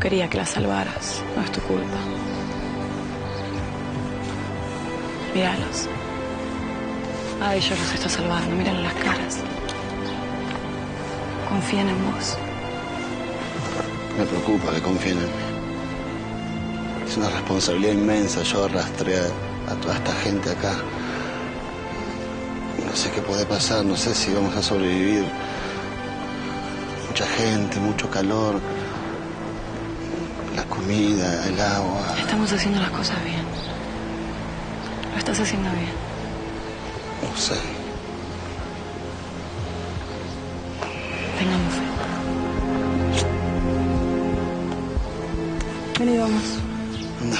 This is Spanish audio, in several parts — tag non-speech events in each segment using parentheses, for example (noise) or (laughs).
quería que la salvaras. No es tu culpa. Míralos. A ellos los está salvando. Mírenle las caras. Confíen en vos. Me preocupa que confíen en mí. Es una responsabilidad inmensa. Yo arrastré a, a toda esta gente acá. No sé qué puede pasar, no sé si vamos a sobrevivir. Mucha gente, mucho calor. La comida, el agua. Estamos haciendo las cosas bien. Lo estás haciendo bien. No sé. Tengamos fe. Vení, vamos. Anda,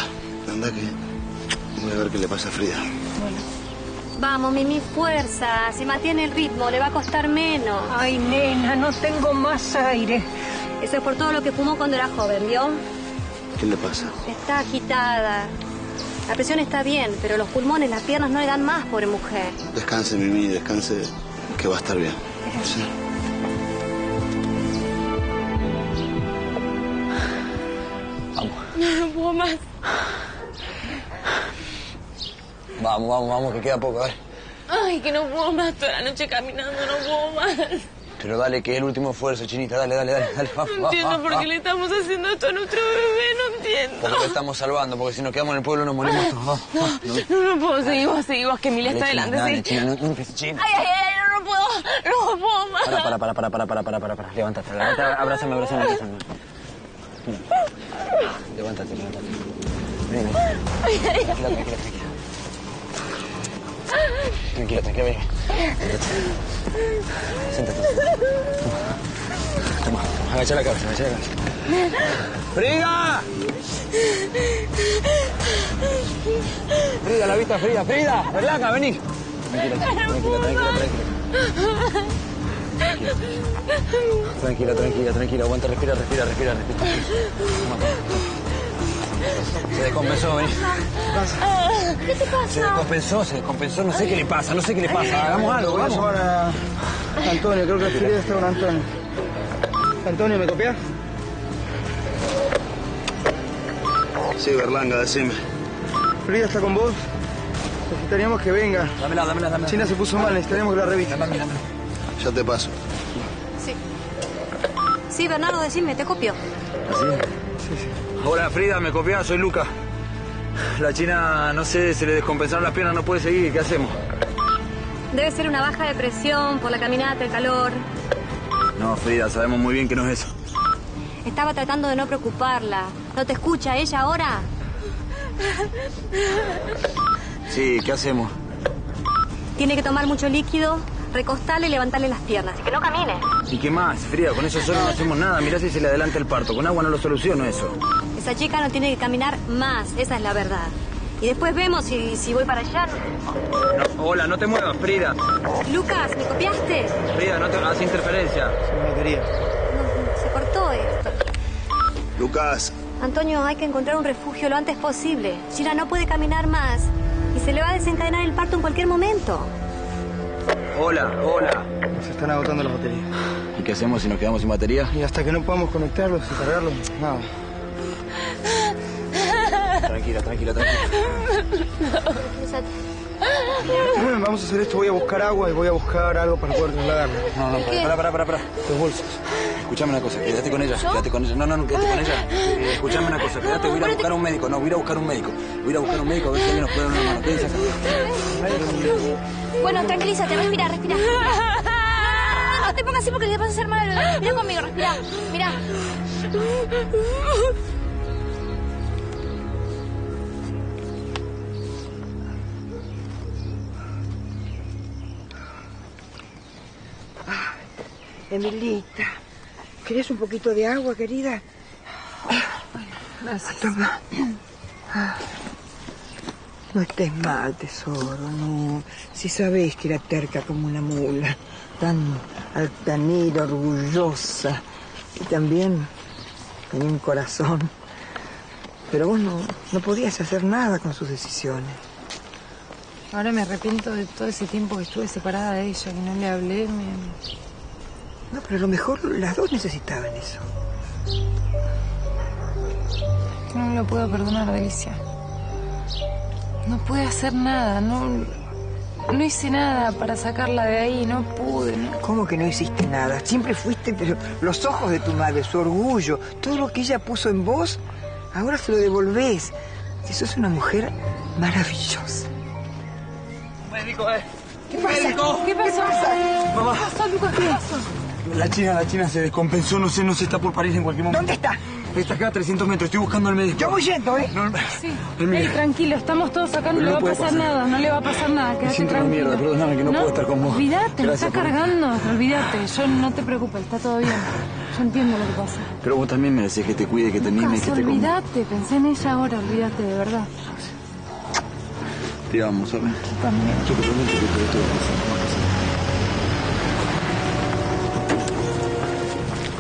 anda que voy a ver qué le pasa a Frida. Vamos, Mimi, fuerza. Si mantiene el ritmo, le va a costar menos. Ay, nena, no tengo más aire. Eso es por todo lo que fumó cuando era joven, ¿vio? ¿Qué le pasa? Está agitada. La presión está bien, pero los pulmones, las piernas no le dan más, pobre mujer. Descanse, Mimi, descanse, que va a estar bien. Sí. No, no puedo más. Vamos, vamos, vamos, que queda poco, a ver. Ay, que no puedo más toda la noche caminando, no puedo más. Pero dale, que es el último esfuerzo, chinita. Dale, dale, dale. dale va, no va, entiendo va, por qué le estamos haciendo esto a nuestro bebé, no entiendo. Porque lo estamos salvando, porque si nos quedamos en el pueblo nos morimos todos. No, no, no puedo, seguimos, seguimos, que Emilia está delante. Dale, china, no, no, china. Ay, ay, ay, no, no puedo, no puedo más. Para, para, para, para, para, para, para, para. para. Levántate, levántate, abrázame, abrázame, abrázame. Levántate, levántate. Ven, ven. Tranquila, tranquila, tranquila. Tranquila, tranquila, ven. Siéntate. Toma, toma, agacha la cabeza, agacha la cabeza. ¡Frida! Frida, la vista, Frida, Frida, relaja, vení. Tranquila, tranquila, tranquila, tranquila. Tranquila, tranquila, tranquila. Aguanta, respira, respira, respira, respira. Toma, toma. Se descompensó, vení. ¿Qué te Se pasa? descompensó, se descompensó. No sé qué le pasa, no sé qué le pasa. Hagamos algo, Voy a vamos. llamar a Antonio, creo que Frida está con Antonio. Antonio, ¿me copias? Sí, Berlanga, decime. Frida está con vos. Necesitaríamos que venga. Dámela, dámela, dámela. China se puso mal, necesitaríamos que la. Dámela, dámela. Ya te paso. Sí. Sí, Bernardo, decime, te copio. ¿Así? Hola, Frida, ¿me copiás? Soy Luca. La china, no sé, se le descompensaron las piernas, no puede seguir. ¿Qué hacemos? Debe ser una baja de presión por la caminata, el calor. No, Frida, sabemos muy bien que no es eso. Estaba tratando de no preocuparla. ¿No te escucha ella ahora? Sí, ¿qué hacemos? Tiene que tomar mucho líquido, recostarle y levantarle las piernas. Y que no camine. ¿Y qué más? Frida, con eso solo no hacemos nada. Mirá si se le adelanta el parto. Con agua no lo soluciono eso. Esa chica no tiene que caminar más, esa es la verdad. Y después vemos si, si voy para allá. No, hola, no te muevas, Frida. Lucas, ¿me copiaste? Frida, no te hagas interferencia. No quería. No, se cortó esto. Lucas, Antonio, hay que encontrar un refugio lo antes posible. Chira no puede caminar más y se le va a desencadenar el parto en cualquier momento. Hola, hola. Se están agotando las baterías. ¿Y qué hacemos si nos quedamos sin batería? Y hasta que no podamos conectarlos y cargarlos, nada. Tranquila, tranquila, tranquila. Vamos a hacer esto, voy a buscar agua y voy a buscar algo para poder trasladarla. No, no, para, para, para, para. Los bolsos. Escuchame una cosa, quédate con ella, quédate con ella. No, no, no, quédate con ella. Eh, escuchame una cosa, quédate, voy a ir a buscar a un médico. No, voy a ir a buscar a un médico. Voy a ir a buscar a un médico a ver si alguien nos puede dar una mano. Quédense acá. Bueno, tranquilízate, respira, respira. (laughs) No te pongas así porque le vas a hacer mal. Mira conmigo, respira. Mira. Emilita, ¿querés un poquito de agua, querida? Gracias. Toma. No estés mal, tesoro, no. Si sabés que era terca como una mula, tan altanera, orgullosa, y también tenía un corazón. Pero vos no, no podías hacer nada con sus decisiones. Ahora me arrepiento de todo ese tiempo que estuve separada de ella, que no le hablé. Me... No, pero a lo mejor las dos necesitaban eso. No me lo puedo perdonar, Delicia. No pude hacer nada, no, no hice nada para sacarla de ahí, no pude. no- ¿Cómo que no hiciste nada? Siempre fuiste, pero los ojos de tu madre, su orgullo, todo lo que ella puso en vos, ahora se lo devolvés. Si sos una mujer maravillosa. Médico, eh. ¿Qué pasa? Médico. ¿Qué pasó? Mamá. ¿Qué pasó, Lucas? ¿Qué pasó? La china, la china se descompensó, no sé, no sé, está por parir en cualquier momento. ¿Dónde está? Está acá a 300 metros, estoy buscando al médico. Yo voy yendo, ¿eh? No, Sí. Ey, tranquilo, estamos todos acá, no le no va a pasar pasar. nada, no le va a pasar nada, quédate siento una tranquilo. mierda, perdóname que no puedo estar con vos. Olvídate, me está por- cargando, olvídate, yo no te preocupes, está todo bien. Yo entiendo lo que pasa. Pero vos también mereces que te cuide, que te mime, que te olvídate, pensé en ella ahora, olvídate, de verdad. Te amo, ¿sabes? También. Yo te prometo que todo esto va a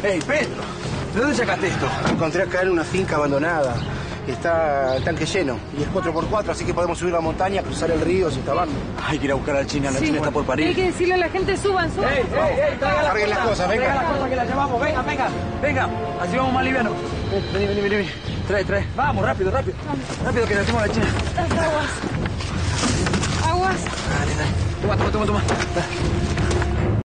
pasar. ¡Ey, Pedro! ¿De dónde sacaste esto? Encontré acá en una finca abandonada. Está el tanque lleno y es 4x4, así que podemos subir la montaña, cruzar el río sin tabarnos. Hay que ir a buscar a la china, la Sí. china está por Hay parir. que decirle a la gente, suban, suban. Carguen las cosas, venga. las cosas que las llevamos, venga, venga, venga. Así vamos más liviano. Vení, vení, vení, vení. Trae, trae. Vamos, rápido, rápido. Rápido que la tengo a la china. Aguas. Aguas. Dale, dale. Toma, toma, toma, toma.